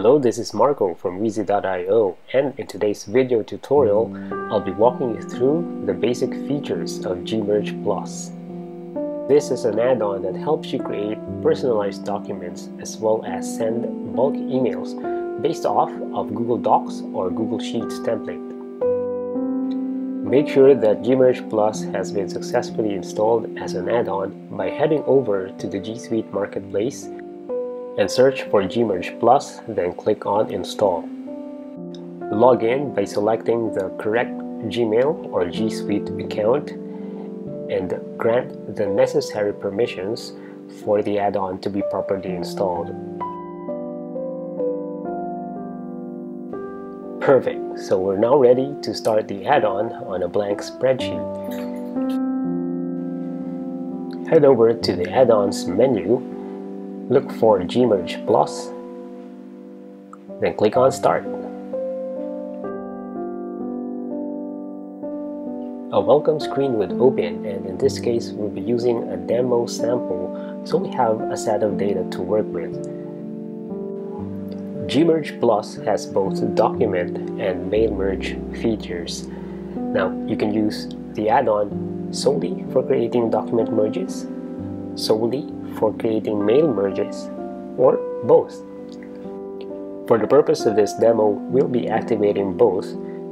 Hello, this is Marco from Weezy.io and in today's video tutorial, I'll be walking you through the basic features of Gmerge Plus. This is an add-on that helps you create personalized documents as well as send bulk emails based off of Google Docs or Google Sheets template. Make sure that Gmerge Plus has been successfully installed as an add-on by heading over to the G Suite Marketplace and search for Gmerge Plus, then click on Install. Log in by selecting the correct Gmail or G Suite account and grant the necessary permissions for the add-on to be properly installed. Perfect, so we're now ready to start the add-on on a blank spreadsheet. Head over to the add-ons menu, look for Gmerge Plus, then click on Start. A welcome screen would open and in this case we'll be using a demo sample so we have a set of data to work with. Gmerge Plus has both document and mail merge features. Now, you can use the add-on solely for creating document merges, solely for creating mail merges, or both. For the purpose of this demo, we'll be activating both,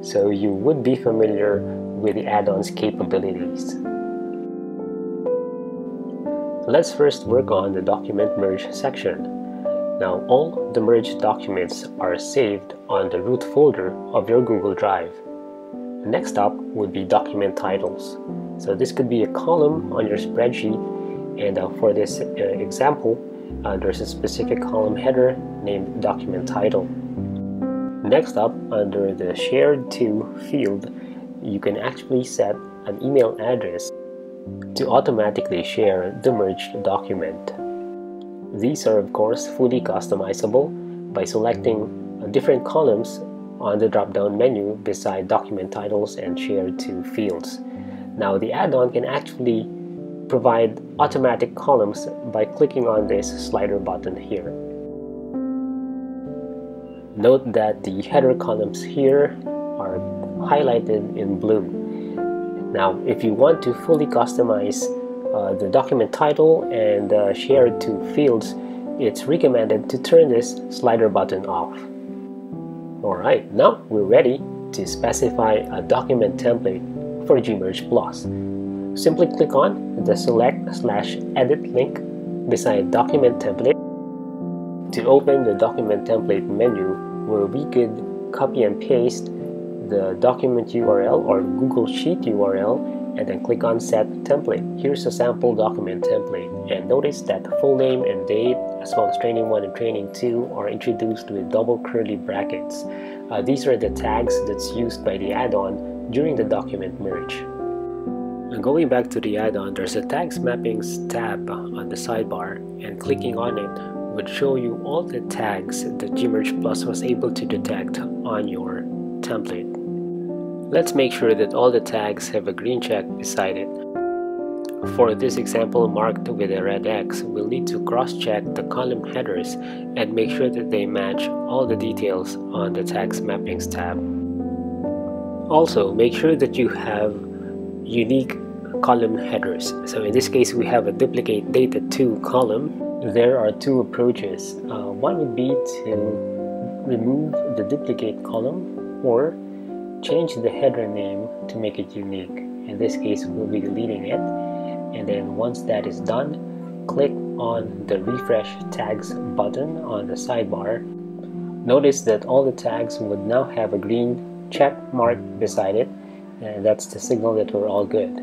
so you would be familiar with the add-on's capabilities. Let's first work on the document merge section. Now all the merged documents are saved on the root folder of your Google Drive. Next up would be document titles. So this could be a column on your spreadsheet and uh, for this uh, example uh, there's a specific column header named document title. Next up under the shared to field you can actually set an email address to automatically share the merged document. These are of course fully customizable by selecting different columns on the drop-down menu beside document titles and shared to fields. Now the add-on can actually provide automatic columns by clicking on this slider button here. Note that the header columns here are highlighted in blue. Now if you want to fully customize uh, the document title and uh, shared to fields, it's recommended to turn this slider button off. Alright, now we're ready to specify a document template for Gmerge Plus. Simply click on the select slash edit link beside document template to open the document template menu where we could copy and paste the document URL or Google Sheet URL and then click on set template. Here's a sample document template and notice that the full name and date as well as training 1 and training 2 are introduced with double curly brackets. Uh, these are the tags that's used by the add-on during the document merge. And going back to the add-on, there's a tags mappings tab on the sidebar and clicking on it would show you all the tags that Gmerge Plus was able to detect on your template. Let's make sure that all the tags have a green check beside it. For this example marked with a red X, we'll need to cross-check the column headers and make sure that they match all the details on the Tags Mappings tab. Also, make sure that you have unique column headers. So in this case, we have a duplicate data 2 column. There are two approaches. Uh, one would be to remove the duplicate column or change the header name to make it unique. In this case, we'll be deleting it. And then once that is done, click on the refresh tags button on the sidebar. Notice that all the tags would now have a green check mark beside it, and that's the signal that we're all good.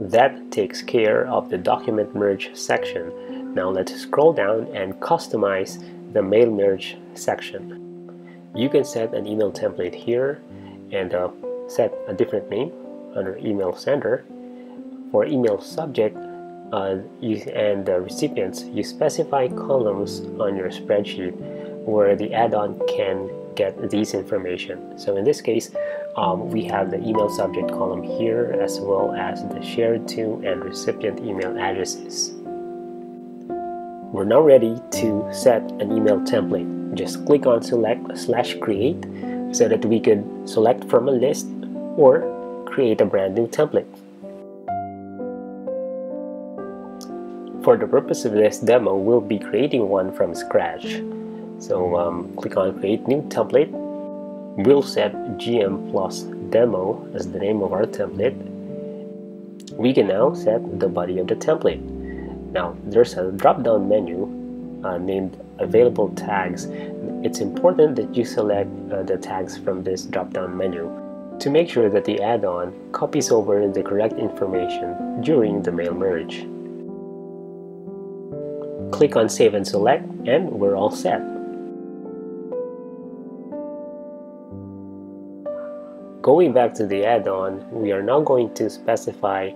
That takes care of the document merge section. Now let's scroll down and customize the mail merge section you can set an email template here and uh, set a different name under email sender for email subject uh, you, and the recipients you specify columns on your spreadsheet where the add-on can get these information so in this case um, we have the email subject column here as well as the shared to and recipient email addresses We're now ready to set an email template. Just click on select slash create so that we could select from a list or create a brand new template. For the purpose of this demo, we'll be creating one from scratch. So um, click on create new template. We'll set GM plus demo as the name of our template. We can now set the body of the template. Now there's a drop down menu uh, named available tags. It's important that you select uh, the tags from this drop down menu to make sure that the add-on copies over the correct information during the mail merge. Click on Save and Select and we're all set. Going back to the add-on, we are now going to specify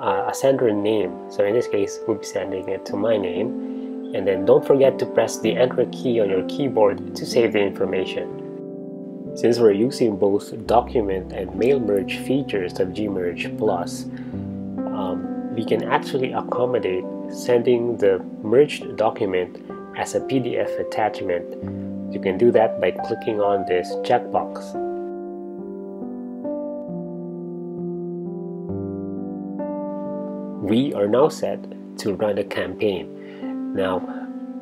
uh, a sender name. So in this case, we'll be sending it to my name. And then don't forget to press the enter key on your keyboard to save the information. Since we're using both document and mail merge features of Gmerge Plus, um, we can actually accommodate sending the merged document as a PDF attachment. You can do that by clicking on this checkbox. We are now set to run a campaign. Now,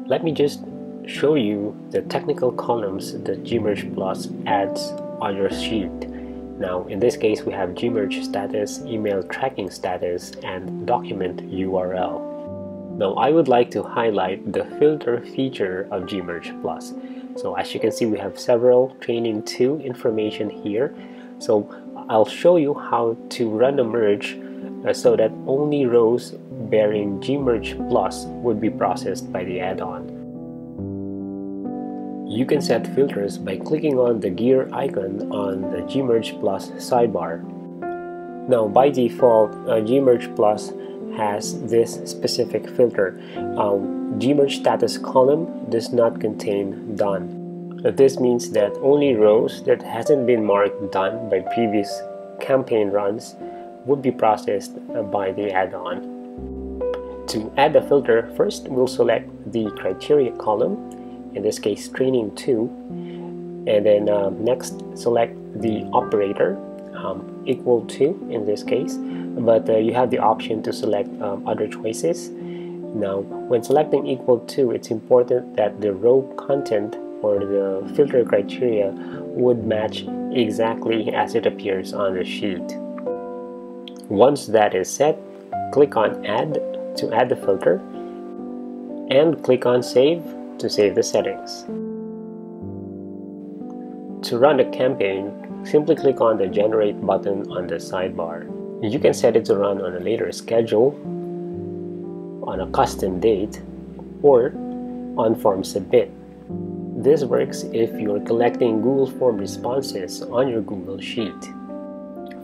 let me just show you the technical columns that Gmerge Plus adds on your sheet. Now, in this case, we have Gmerge status, email tracking status, and document URL. Now, I would like to highlight the filter feature of Gmerge Plus. So as you can see, we have several training 2 information here. So I'll show you how to run a merge so that only rows bearing Gmerge Plus would be processed by the add-on. You can set filters by clicking on the gear icon on the Gmerge Plus sidebar. Now by default, uh, Gmerge Plus has this specific filter. Um, Gmerge status column does not contain done. This means that only rows that hasn't been marked done by previous campaign runs would be processed uh, by the add-on. To add a filter, first we'll select the criteria column in this case training 2 and then um, next select the operator um, equal to in this case but uh, you have the option to select um, other choices now when selecting equal to it's important that the row content or the filter criteria would match exactly as it appears on the sheet once that is set click on add to add the filter and click on save to save the settings. To run a campaign, simply click on the Generate button on the sidebar. You can set it to run on a later schedule, on a custom date, or on Form Submit. This works if you're collecting Google Form responses on your Google Sheet.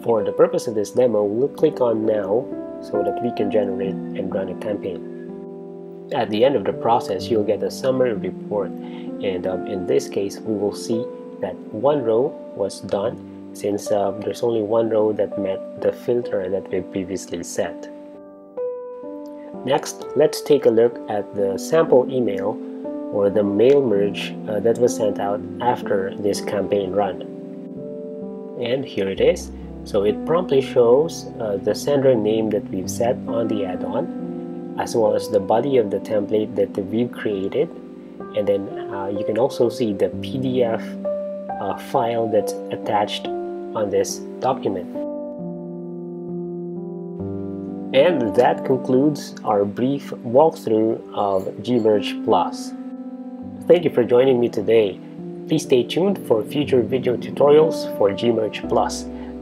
For the purpose of this demo, we'll click on Now so that we can generate and run a campaign. At the end of the process, you'll get a summary report and um, in this case, we will see that one row was done since um, there's only one row that met the filter that we previously set. Next, let's take a look at the sample email or the mail merge uh, that was sent out after this campaign run. And here it is. So it promptly shows uh, the sender name that we've set on the add-on as well as the body of the template that we've created and then uh, you can also see the PDF uh, file that's attached on this document. And that concludes our brief walkthrough of Gmerge Plus. Thank you for joining me today. Please stay tuned for future video tutorials for Gmerge Plus.